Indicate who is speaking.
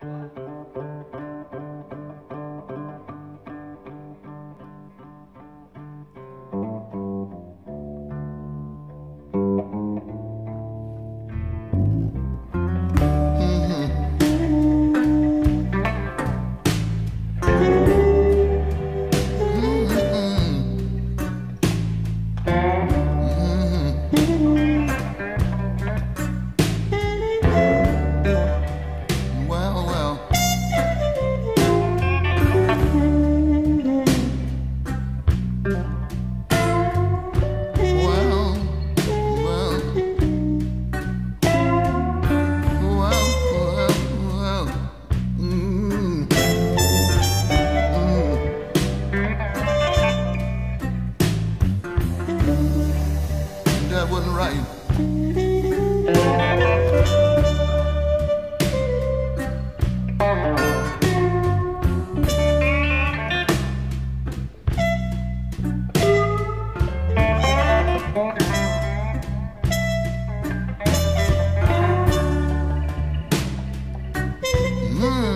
Speaker 1: Bye. that wasn't right. Hmm.